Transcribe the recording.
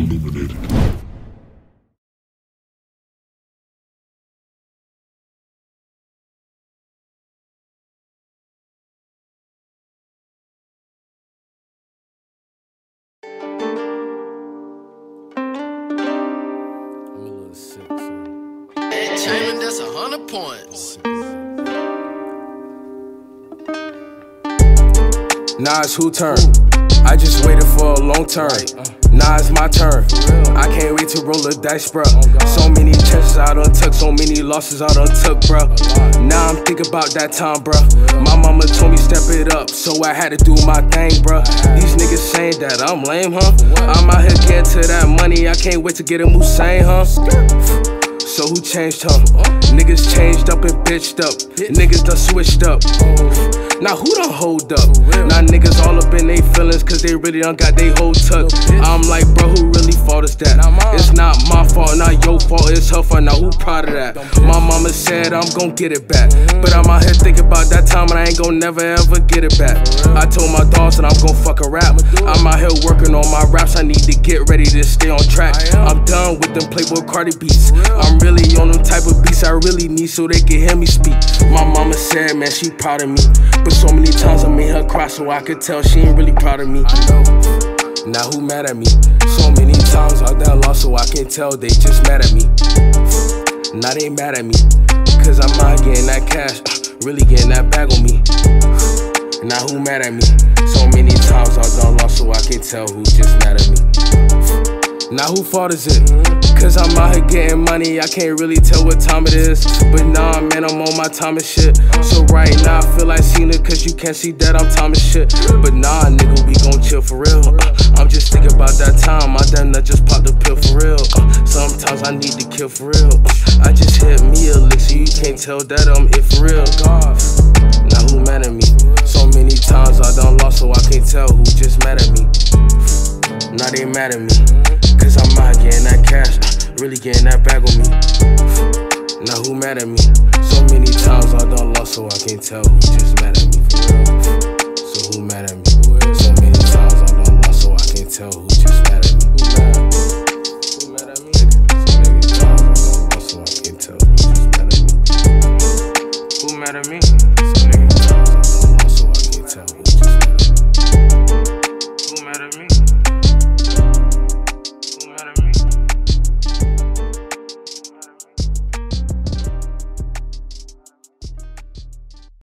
illuminated. that's a hundred points. Nas, who turn? I just waited for a long turn. Uh. Nah, it's my turn. I can't wait to roll the dice, bruh. So many chances I done took, so many losses I done took, bruh. Now I'm thinking about that time, bruh. My mama told me step it up, so I had to do my thing, bruh. These niggas saying that I'm lame, huh? I'm out here getting to that money, I can't wait to get a Hussein, huh? So who changed, huh? Niggas changed up and bitched up. Niggas done switched up. Now who done hold up? Now niggas all up in they feelings cause they really done got they whole tuck. I'm like, bro, who really fault is that? It's not my fault, not your fault, it's her fault. Now who proud of that? My mama said I'm gon' get it back. But I'm out here thinking about that time and I ain't gon' never ever get it back. I told my dogs that I'm gon' fuck a rap. I'm out here working on my raps, I need get ready to stay on track. I'm done with them Playboi Carti beats. I'm really on them type of beats I really need so they can hear me speak. My mama said, man, she proud of me. But so many times I made her cry so I could tell she ain't really proud of me. Now who mad at me? So many times I done lost so I can tell they just mad at me. Now they mad at me. Cause I'm out getting that cash, uh, really getting that bag on me. Now who mad at me? So many times I done lost so I can tell who just mad at me. Now who fault is it? Cause I'm out here getting money, I can't really tell what time it is. But nah, man, I'm on my time and shit. So right now I feel like Cena, cause you can't see that I'm time and shit. But nah, nigga, we gon' chill for real. I'm just thinking about that time, I done I just popped a pill for real. Uh, sometimes I need to kill for real. Uh, I just hit me a lick, so you can't tell that I'm it for real. Now they mad at me. Cause I'm out getting that cash, uh, really getting that bag on me. Now who mad at me? So many times I done lost, so I can't tell who just mad at me. So who mad at me? So many times I done lost, so I can't tell who just mad at me. Who mad? Who mad at me?